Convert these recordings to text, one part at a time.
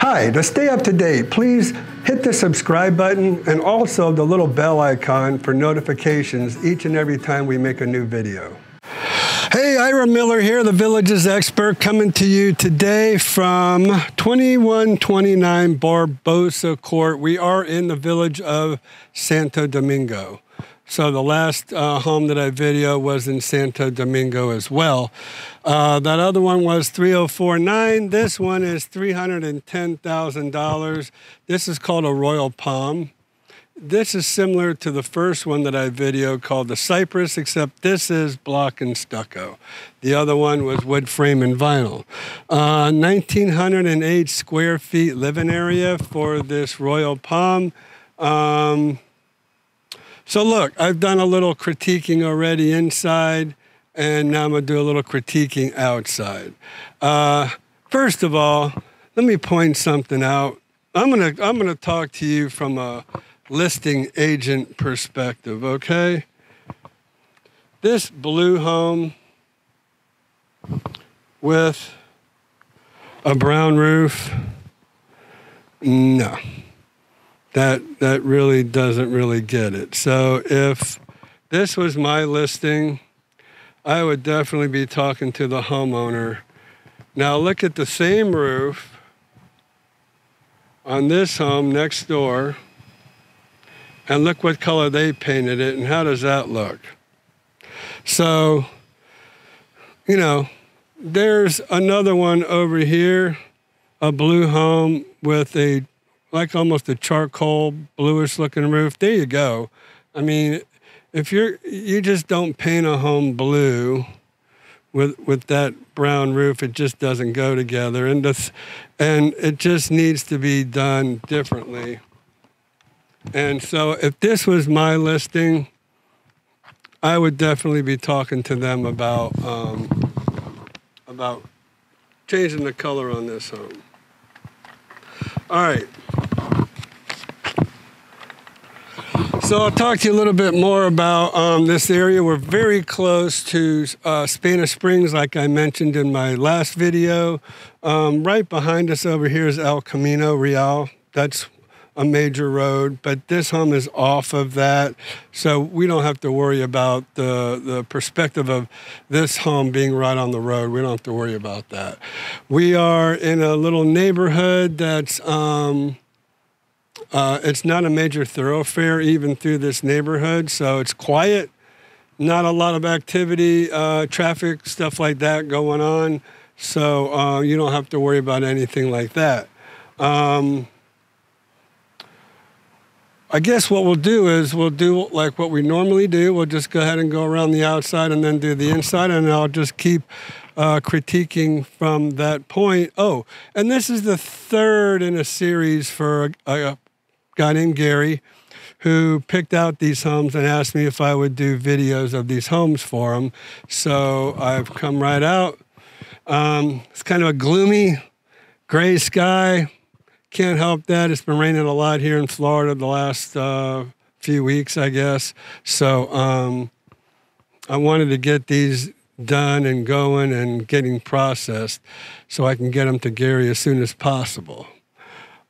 Hi, to stay up to date, please hit the subscribe button and also the little bell icon for notifications each and every time we make a new video. Hey, Ira Miller here, the Villages Expert, coming to you today from 2129 Barbossa Court. We are in the village of Santo Domingo. So the last uh, home that I video was in Santo Domingo as well. Uh, that other one was 3049. This one is $310,000. This is called a Royal Palm. This is similar to the first one that I video called the Cypress, except this is block and stucco. The other one was wood frame and vinyl. Uh, 1,908 square feet living area for this Royal Palm. Um, so look, I've done a little critiquing already inside, and now I'm gonna do a little critiquing outside. Uh, first of all, let me point something out. I'm gonna I'm gonna talk to you from a listing agent perspective, okay? This blue home with a brown roof, no that that really doesn't really get it. So if this was my listing, I would definitely be talking to the homeowner. Now look at the same roof on this home next door and look what color they painted it and how does that look? So, you know, there's another one over here, a blue home with a like almost a charcoal bluish looking roof. There you go. I mean, if you're you just don't paint a home blue with with that brown roof, it just doesn't go together, and this, and it just needs to be done differently. And so, if this was my listing, I would definitely be talking to them about um, about changing the color on this home. All right. So I'll talk to you a little bit more about um, this area. We're very close to uh, Spanish Springs, like I mentioned in my last video. Um, right behind us over here is El Camino Real. That's a major road, but this home is off of that, so we don't have to worry about the the perspective of this home being right on the road. We don't have to worry about that. We are in a little neighborhood that's. Um, uh, it's not a major thoroughfare even through this neighborhood, so it's quiet. Not a lot of activity, uh, traffic, stuff like that going on. So uh, you don't have to worry about anything like that. Um, I guess what we'll do is we'll do like what we normally do. We'll just go ahead and go around the outside and then do the inside, and I'll just keep uh, critiquing from that point. Oh, and this is the third in a series for a, a guy named Gary who picked out these homes and asked me if I would do videos of these homes for him. So I've come right out. Um, it's kind of a gloomy gray sky. Can't help that. It's been raining a lot here in Florida the last uh, few weeks, I guess. So um, I wanted to get these done and going and getting processed so I can get them to Gary as soon as possible.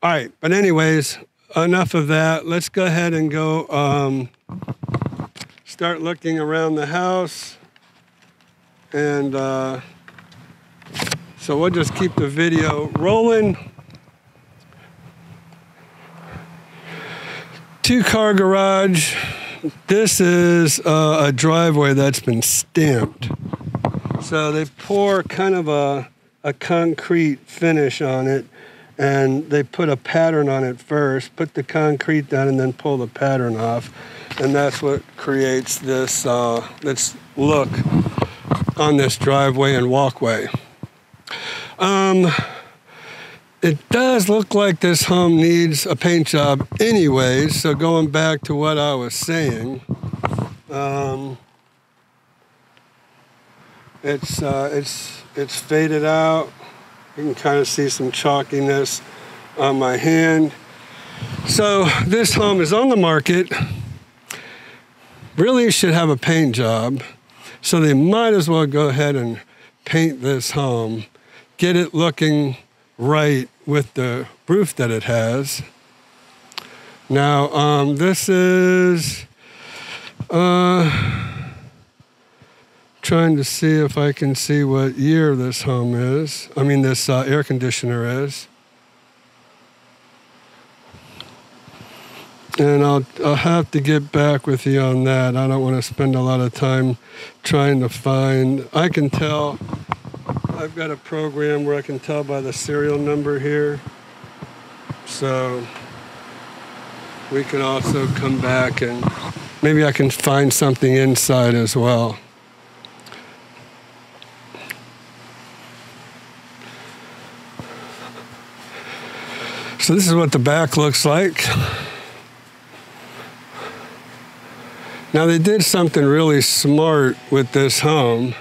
All right, but anyways, enough of that. Let's go ahead and go um, start looking around the house. And uh, so we'll just keep the video rolling. Two car garage. This is uh, a driveway that's been stamped. So they pour kind of a, a concrete finish on it and they put a pattern on it first, put the concrete down, and then pull the pattern off, and that's what creates this uh, this look on this driveway and walkway. Um, it does look like this home needs a paint job anyways, so going back to what I was saying, um, it's, uh, it's, it's faded out. You can kind of see some chalkiness on my hand. So this home is on the market. Really should have a paint job. So they might as well go ahead and paint this home, get it looking right with the roof that it has. Now, um, this is uh, trying to see if I can see what year this home is. I mean, this uh, air conditioner is. And I'll, I'll have to get back with you on that. I don't want to spend a lot of time trying to find. I can tell, I've got a program where I can tell by the serial number here. So we can also come back and maybe I can find something inside as well. So this is what the back looks like. Now, they did something really smart with this home.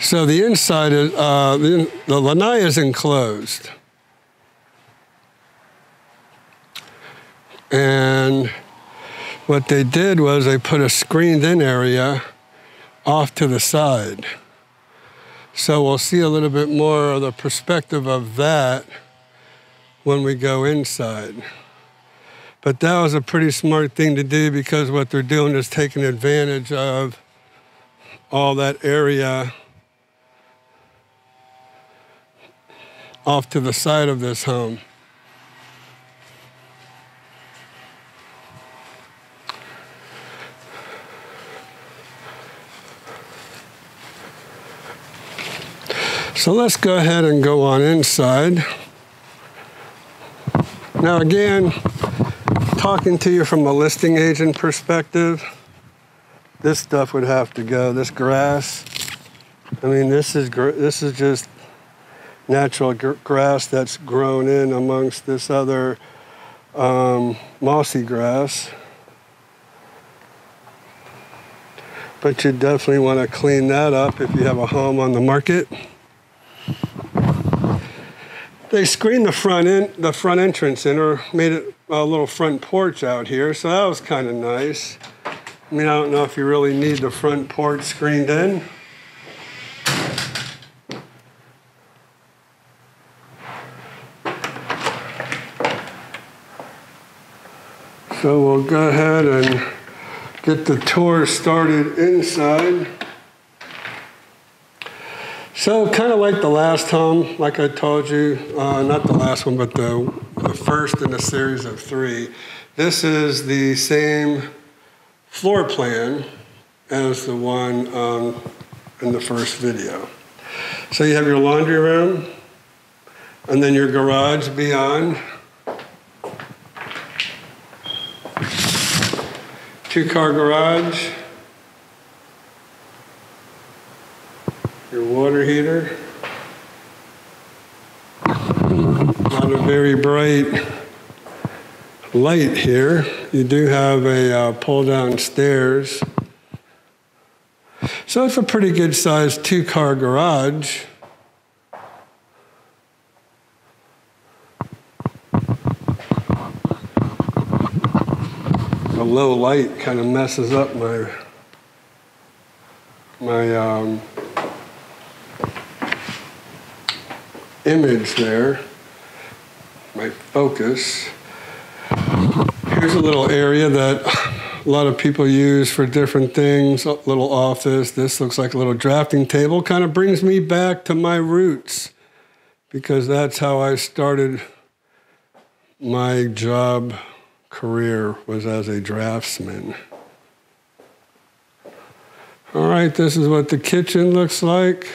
So the inside is, uh, the, the lanai is enclosed. And what they did was they put a screened in area off to the side. So we'll see a little bit more of the perspective of that when we go inside. But that was a pretty smart thing to do because what they're doing is taking advantage of all that area off to the side of this home. So let's go ahead and go on inside. Now again, talking to you from a listing agent perspective, this stuff would have to go. This grass, I mean, this is this is just natural gr- grass that's grown in amongst this other um, mossy grass. But you definitely want to clean that up if you have a home on the market. They screened the front in, the front entrance in, or made it a little front porch out here, so that was kind of nice. I mean, I don't know if you really need the front porch screened in. So we'll go ahead and get the tour started inside. So, kind of like the last home, like I told you, uh, not the last one, but the, the first in a series of three. This is the same floor plan as the one um, in the first video. So, you have your laundry room, and then your garage beyond. Two car garage. Water heater. Not a very bright light here. You do have a uh, pull down stairs. So it's a pretty good sized two car garage. The low light kind of messes up my my um, image there, my focus. Here's a little area that a lot of people use for different things, a little office. This looks like a little drafting table. Kind of brings me back to my roots because that's how I started my job career was as a draftsman. All right, this is what the kitchen looks like.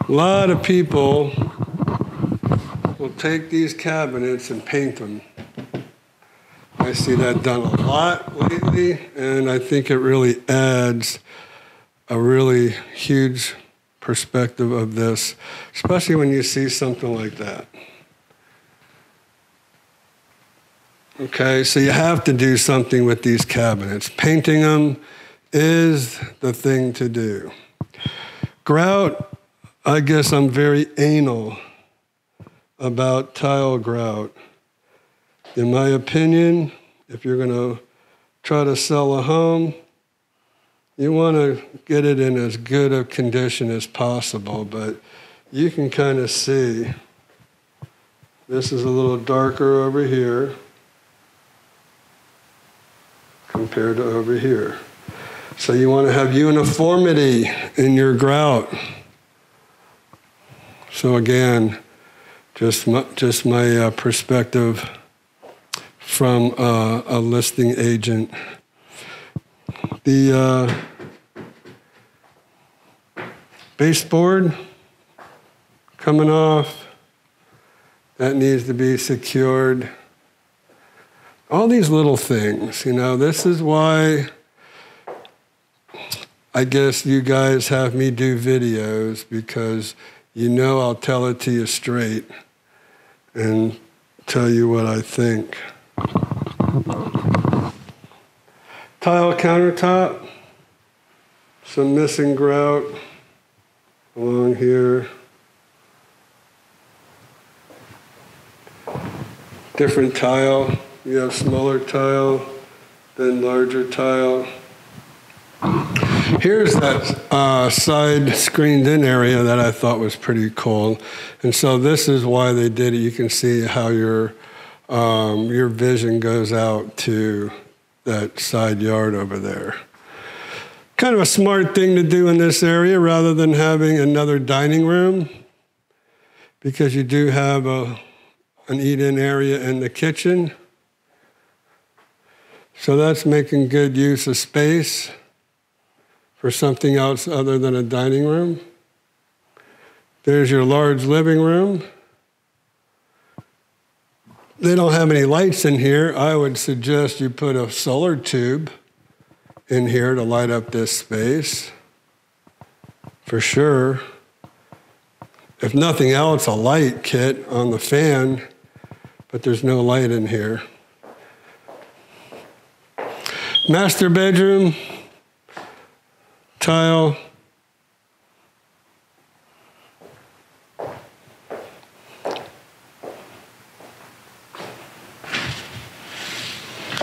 A lot of people will take these cabinets and paint them. I see that done a lot lately, and I think it really adds a really huge perspective of this, especially when you see something like that. Okay, so you have to do something with these cabinets. Painting them is the thing to do. Grout I guess I'm very anal about tile grout. In my opinion, if you're going to try to sell a home, you want to get it in as good a condition as possible, but you can kind of see this is a little darker over here compared to over here. So you want to have uniformity in your grout. So again, just my, just my uh, perspective from uh, a listing agent. The uh, baseboard coming off, that needs to be secured. All these little things, you know, this is why I guess you guys have me do videos because you know I'll tell it to you straight and tell you what I think. Tile countertop, some missing grout along here. Different tile. You have smaller tile, then larger tile. Here's that uh, side screened in area that I thought was pretty cool. And so this is why they did it. You can see how your, um, your vision goes out to that side yard over there. Kind of a smart thing to do in this area rather than having another dining room because you do have a, an eat-in area in the kitchen. So that's making good use of space for something else other than a dining room. There's your large living room. They don't have any lights in here. I would suggest you put a solar tube in here to light up this space for sure. If nothing else, a light kit on the fan, but there's no light in here. Master bedroom, tile.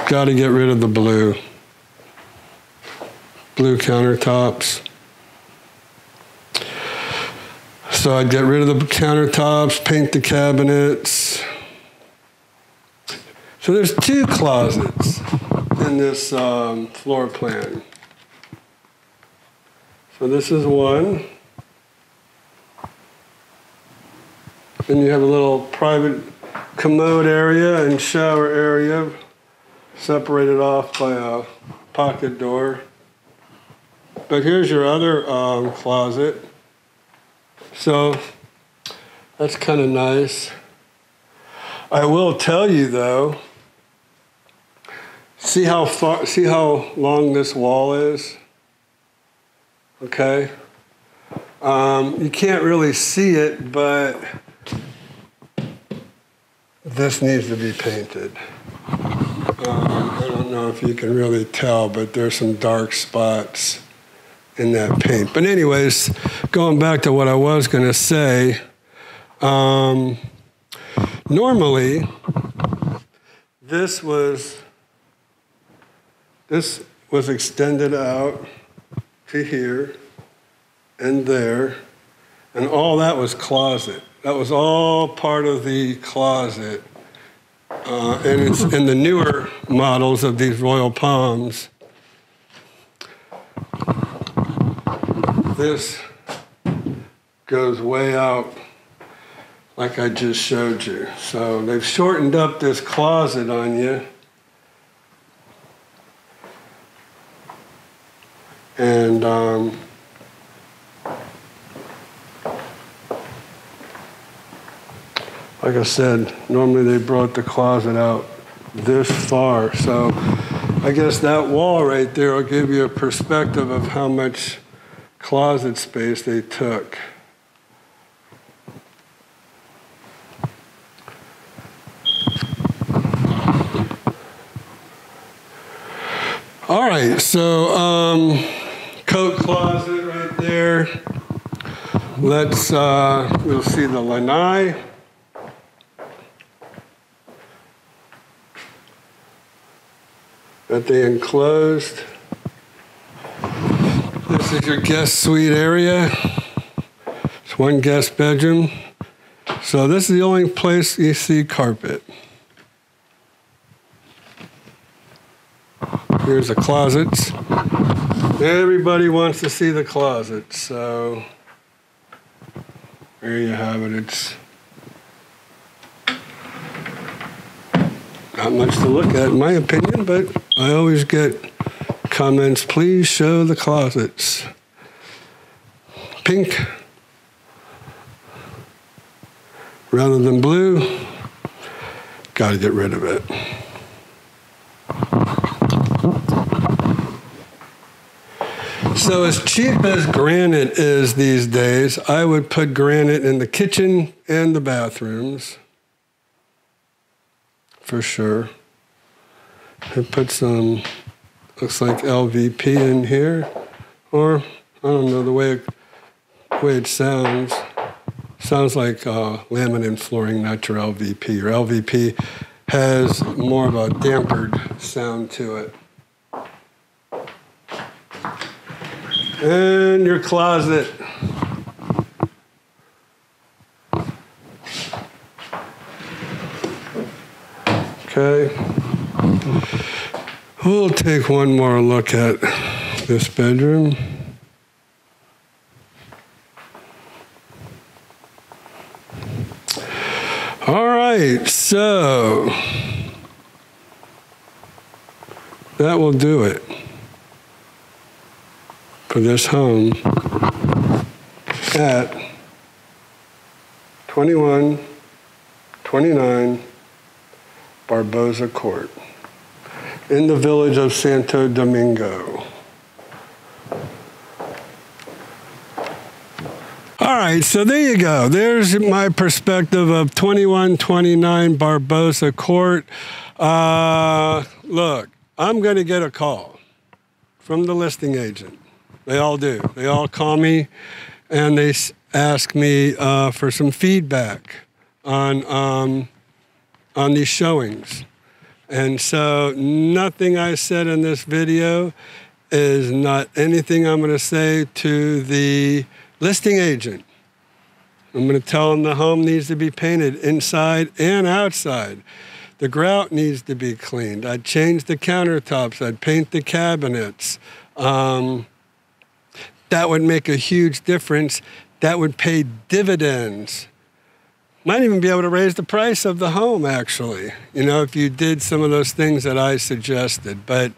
Got to get rid of the blue. Blue countertops. So I'd get rid of the countertops, paint the cabinets. So there's two closets in this um, floor plan. So this is one. Then you have a little private commode area and shower area separated off by a pocket door. But here's your other um, closet. So that's kind of nice. I will tell you though, see how far, see how long this wall is? Okay. Um, you can't really see it, but this needs to be painted. Um, I don't know if you can really tell, but there's some dark spots in that paint. But anyways, going back to what I was going to say, um, normally this was this was extended out to here and there, and all that was closet. That was all part of the closet. Uh, and it's in the newer models of these Royal Palms. This goes way out like I just showed you. So they've shortened up this closet on you. And um, like I said, normally they brought the closet out this far. So I guess that wall right there will give you a perspective of how much closet space they took. All right, so um, closet right there. Let's, uh, we'll see the lanai. that they enclosed. This is your guest suite area. It's one guest bedroom. So this is the only place you see carpet. Here's the closets. Everybody wants to see the closet, so there you have it. It's not much to look at, in my opinion, but I always get comments. Please show the closets. Pink rather than blue. Got to get rid of it. So, as cheap as granite is these days, I would put granite in the kitchen and the bathrooms for sure. I put some, looks like LVP in here, or I don't know the way it, way it sounds. Sounds like uh, laminate flooring, not your LVP. Your LVP has more of a dampered sound to it. And your closet. Okay. We'll take one more look at this bedroom. All right, so that will do it for this home at 2129 Barbossa Court in the village of Santo Domingo. All right, so there you go. There's my perspective of 2129 Barbossa Court. Uh, look, I'm going to get a call from the listing agent. They all do. They all call me and they ask me uh, for some feedback on, um, on these showings. And so nothing I said in this video is not anything I'm going to say to the listing agent. I'm going to tell them the home needs to be painted inside and outside. The grout needs to be cleaned. I'd change the countertops. I'd paint the cabinets. Um, that would make a huge difference. That would pay dividends. Might even be able to raise the price of the home, actually, you know, if you did some of those things that I suggested. But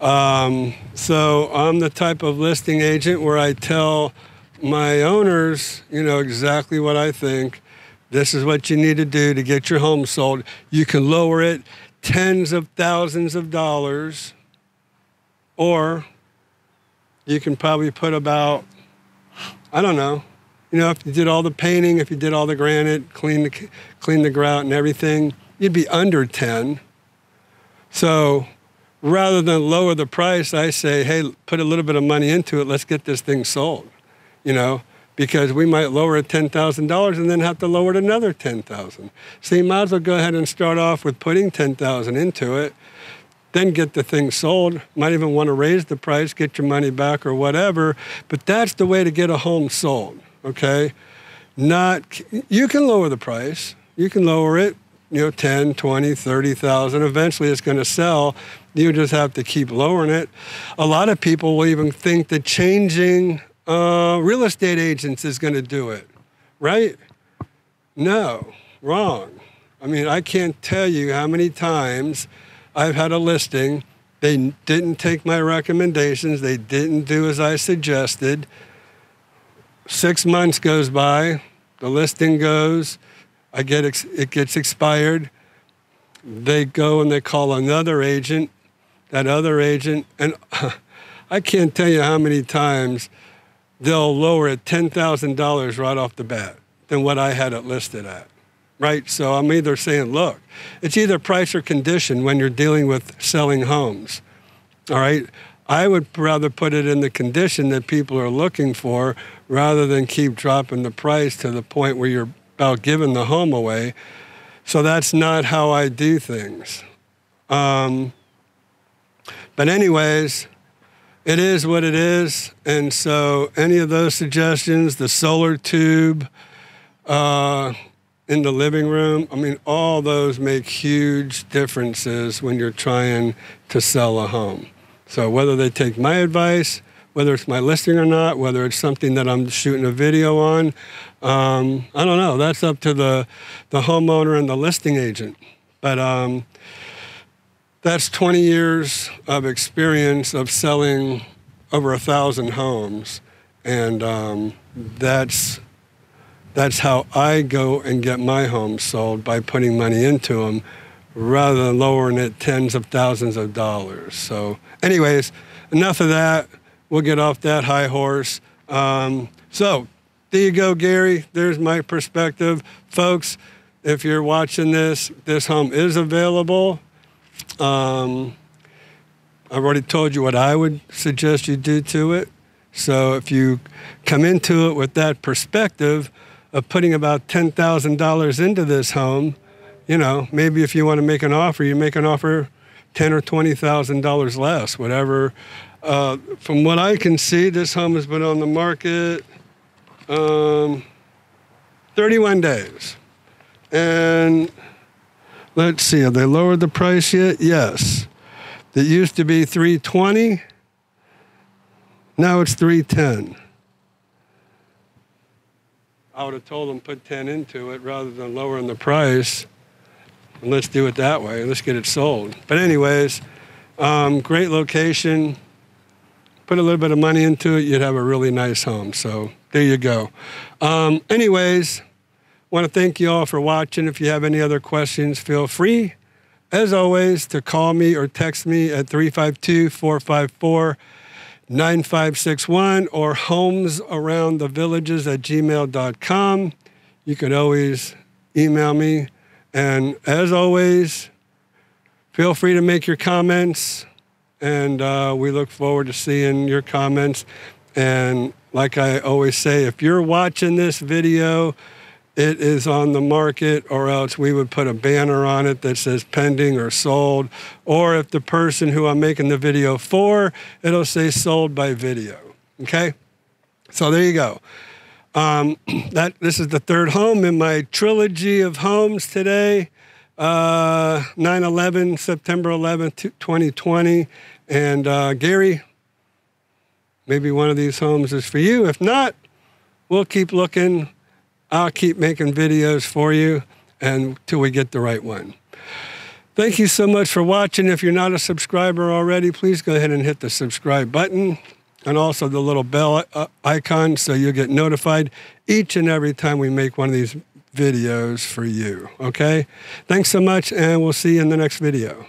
um, so I'm the type of listing agent where I tell my owners, you know, exactly what I think. This is what you need to do to get your home sold. You can lower it tens of thousands of dollars, or you can probably put about, I don't know, you know, if you did all the painting, if you did all the granite, clean the, clean the grout and everything, you'd be under 10. So rather than lower the price, I say, hey, put a little bit of money into it. Let's get this thing sold, you know, because we might lower it $10,000 and then have to lower it another 10000 So you might as well go ahead and start off with putting 10000 into it then get the thing sold. Might even want to raise the price, get your money back or whatever. But that's the way to get a home sold, okay? Not, you can lower the price. You can lower it, you know, 10, 20, 30,000. Eventually it's going to sell. You just have to keep lowering it. A lot of people will even think that changing uh, real estate agents is going to do it, right? No, wrong. I mean, I can't tell you how many times I've had a listing. They didn't take my recommendations. They didn't do as I suggested. Six months goes by. The listing goes. I get ex- it gets expired. They go and they call another agent. That other agent, and I can't tell you how many times they'll lower it ten thousand dollars right off the bat than what I had it listed at right? So I'm either saying, look, it's either price or condition when you're dealing with selling homes, all right? I would rather put it in the condition that people are looking for rather than keep dropping the price to the point where you're about giving the home away. So that's not how I do things. Um, but, anyways, it is what it is. And so, any of those suggestions, the solar tube uh, in the living room, I mean, all those make huge differences when you're trying to sell a home. So, whether they take my advice, whether it's my listing or not, whether it's something that I'm shooting a video on, um, I don't know. That's up to the, the homeowner and the listing agent. But um, that's 20 years of experience of selling over a thousand homes, and um, that's that's how I go and get my homes sold by putting money into them, rather than lowering it tens of thousands of dollars. So, anyways, enough of that. We'll get off that high horse. Um, so, there you go, Gary. There's my perspective, folks. If you're watching this, this home is available. Um, I've already told you what I would suggest you do to it. So if you come into it with that perspective of putting about $10,000 into this home, you know, maybe if you want to make an offer, you make an offer ten or twenty thousand dollars less, whatever. Uh, from what I can see, this home has been on the market um, 31 days, and Let's see, have they lowered the price yet? Yes. It used to be 320. Now it's 310. I would have told them put 10 into it rather than lowering the price. And let's do it that way. Let's get it sold. But anyways, um, great location. Put a little bit of money into it, you'd have a really nice home. So there you go. Um, anyways, want to thank you all for watching. If you have any other questions, feel free, as always, to call me or text me at 352 454 9561 or homesaroundthevillages at gmail.com. You can always email me. And as always, feel free to make your comments. And uh, we look forward to seeing your comments. And like I always say, if you're watching this video, it is on the market, or else we would put a banner on it that says pending or sold. Or if the person who I'm making the video for, it'll say sold by video. Okay? So there you go. Um, that this is the third home in my trilogy of homes today. Uh, 9/11, September 11th, 2020, and uh, Gary. Maybe one of these homes is for you. If not, we'll keep looking I'll keep making videos for you until we get the right one. Thank you so much for watching. If you're not a subscriber already, please go ahead and hit the subscribe button and also the little bell uh, icon so you'll get notified each and every time we make one of these videos for you. Okay? Thanks so much, and we'll see you in the next video.